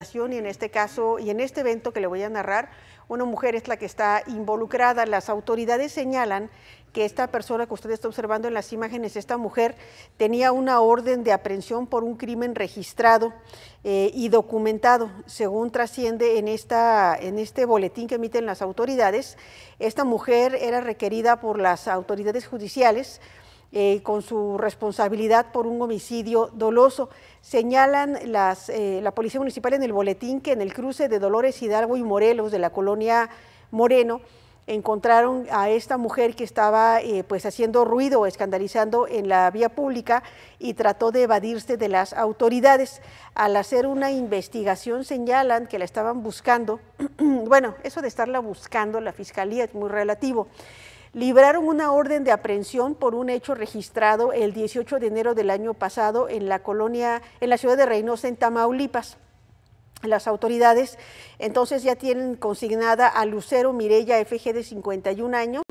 y en este caso y en este evento que le voy a narrar, una mujer es la que está involucrada. Las autoridades señalan que esta persona que usted está observando en las imágenes, esta mujer tenía una orden de aprehensión por un crimen registrado eh, y documentado, según trasciende en, en este boletín que emiten las autoridades. Esta mujer era requerida por las autoridades judiciales eh, con su responsabilidad por un homicidio doloso. Señalan las, eh, la Policía Municipal en el boletín que en el cruce de Dolores Hidalgo y Morelos de la colonia Moreno encontraron a esta mujer que estaba eh, pues haciendo ruido, escandalizando en la vía pública y trató de evadirse de las autoridades. Al hacer una investigación señalan que la estaban buscando, bueno, eso de estarla buscando la fiscalía es muy relativo libraron una orden de aprehensión por un hecho registrado el 18 de enero del año pasado en la colonia, en la ciudad de Reynosa, en Tamaulipas. Las autoridades entonces ya tienen consignada a Lucero Mirella FG de 51 años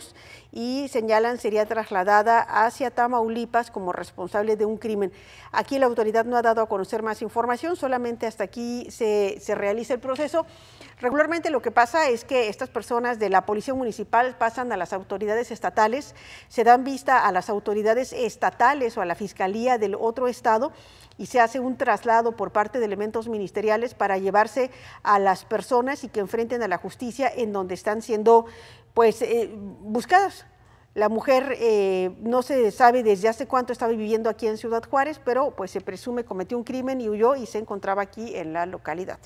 y señalan sería trasladada hacia Tamaulipas como responsable de un crimen. Aquí la autoridad no ha dado a conocer más información, solamente hasta aquí se, se realiza el proceso. Regularmente lo que pasa es que estas personas de la Policía Municipal pasan a las autoridades estatales, se dan vista a las autoridades estatales o a la Fiscalía del otro estado y se hace un traslado por parte de elementos ministeriales para llevarse a las personas y que enfrenten a la justicia en donde están siendo pues eh, buscadas. La mujer eh, no se sabe desde hace cuánto estaba viviendo aquí en Ciudad Juárez, pero pues se presume cometió un crimen y huyó y se encontraba aquí en la localidad.